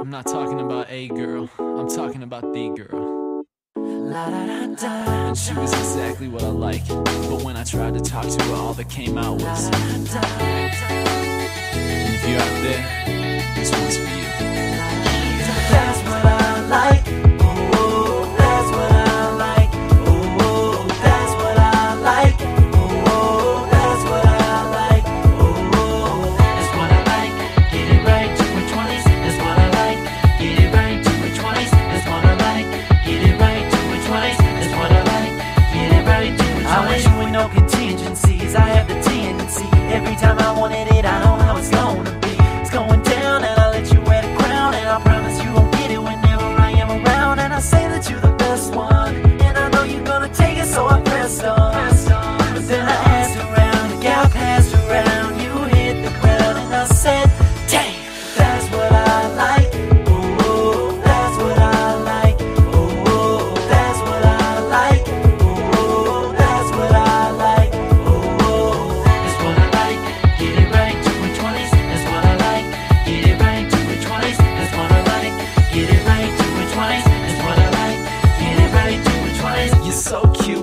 I'm not talking about a girl, I'm talking about the girl. And she was exactly what I like, but when I tried to talk to her, all that came out was. no contingencies. I have the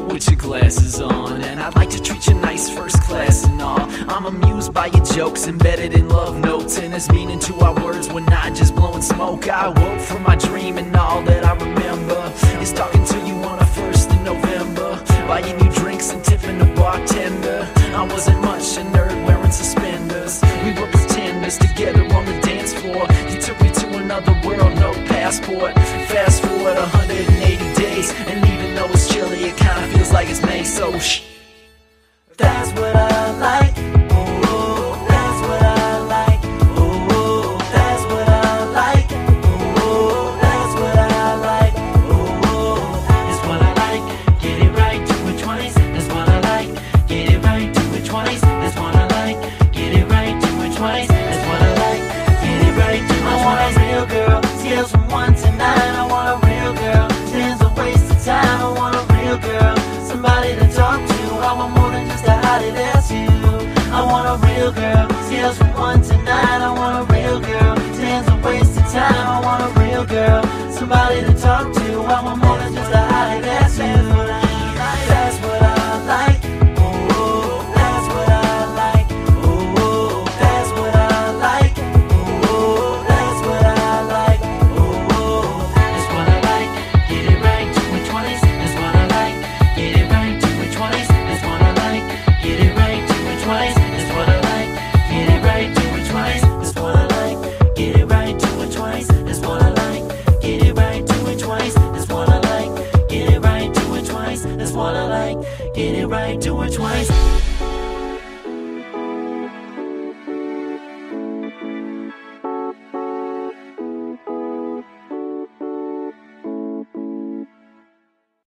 with your glasses on. And I'd like to treat you nice, first class and all. I'm amused by your jokes, embedded in love notes. And there's meaning to our words, we're not just blowing smoke. I woke from my dream, and all that I remember is talking to you on a 1st of November. Buying you drinks and tipping the bartender. I wasn't much a nerd wearing suspenders. We were pretenders together. passport. Fast forward 180 days, and even though it's chilly, it kinda feels like it's May, so shh. That's what real girl. Steals from one tonight. I want a real girl. Stands a waste of time. I want a real girl. Somebody to talk to. I want more than just a holiday. right, do it twice.